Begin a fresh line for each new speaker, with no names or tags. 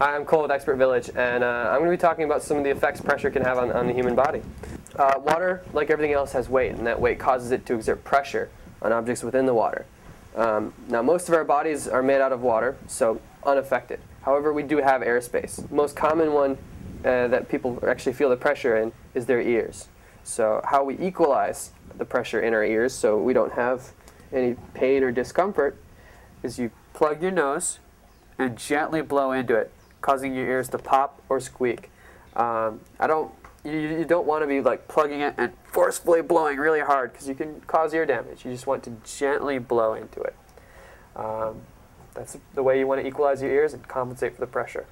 Hi, I'm Cole with Expert Village, and uh, I'm going to be talking about some of the effects pressure can have on, on the human body. Uh, water, like everything else, has weight, and that weight causes it to exert pressure on objects within the water. Um, now, most of our bodies are made out of water, so unaffected. However, we do have airspace. Most common one uh, that people actually feel the pressure in is their ears. So how we equalize the pressure in our ears so we don't have any pain or discomfort is you plug your nose and gently blow into it causing your ears to pop or squeak. Um, I don't. You, you don't want to be like plugging it and forcefully blowing really hard because you can cause ear damage. You just want to gently blow into it. Um, that's the way you want to equalize your ears and compensate for the pressure.